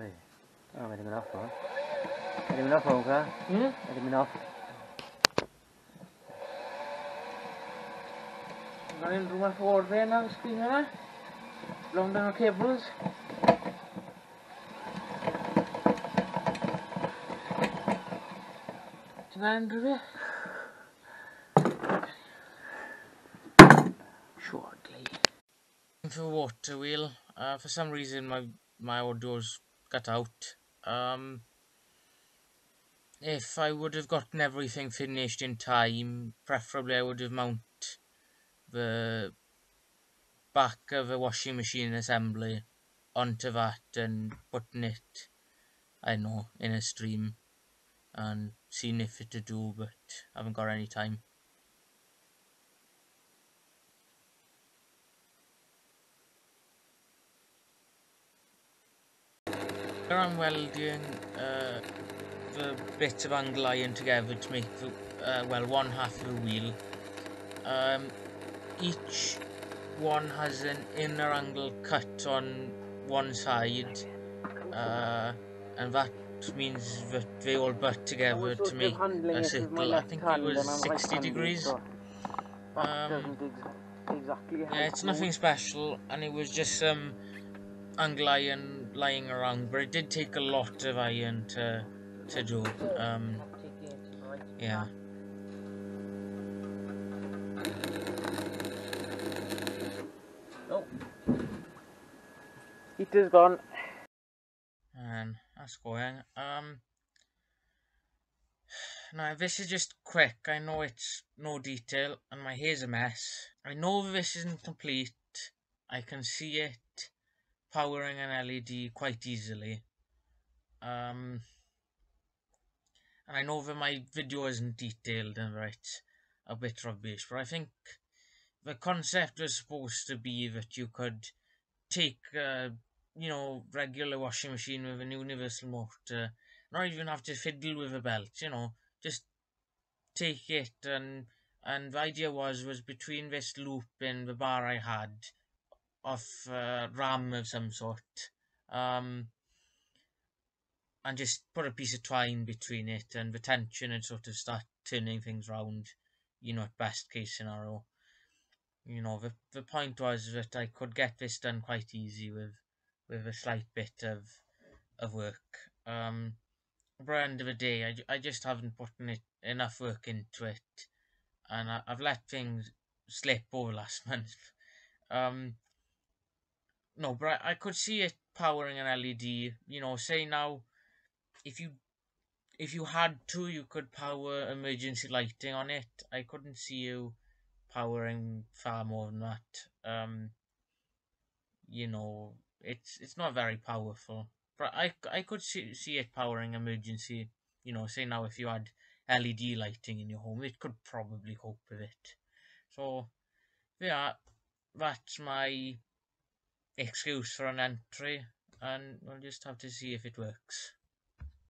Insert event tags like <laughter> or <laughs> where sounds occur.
Oj. Ja, men det är min afton. Är det min afton, va? Mm? Är det min afton? Main rumah Forden nang spinner Long dengan cables. Jangan dulu. Shortly. for water wheel. Uh, for some reason, my my audio's got out. Um, if I would have gotten everything finished in time, preferably I would have mount the back of a washing machine assembly onto that and putting it, I know, in a stream and seeing if it to do, but I haven't got any time. Here I'm welding uh, the bits of angle iron together to make the, uh, well one half of the wheel. Um, each one has an inner angle cut on one side uh, and that means that they all butt together to make a circle. I think it was 60 degrees. Um, yeah, it's nothing special, and it was just some angle iron lying around, but it did take a lot of iron to to do. Um, yeah. Oh. It is gone. and that's going. Um, now this is just quick. I know it's no detail, and my hair's a mess. I know this isn't complete. I can see it powering an LED quite easily. Um, and I know that my video isn't detailed and it's a bit rubbish, but I think the concept was supposed to be that you could take uh, you know, regular washing machine with an universal motor, not even have to fiddle with a belt, you know, just take it and and the idea was was between this loop and the bar I had of uh, ram of some sort, um, and just put a piece of twine between it and the tension and sort of start turning things round, you know, best case scenario. You know, the the point was that I could get this done quite easy with with a slight bit of of work. Um, by the end of the day, I, I just haven't put it enough work into it, and I, I've let things slip over last <laughs> month. Um, no, but I, I could see it powering an LED. You know, say now, if you if you had to, you could power emergency lighting on it. I couldn't see you powering far more than that. Um, you know, it's it's not very powerful. But I, I could see, see it powering emergency. You know, say now if you had LED lighting in your home, it could probably cope with it. So, yeah, that's my excuse for an entry, and we'll just have to see if it works.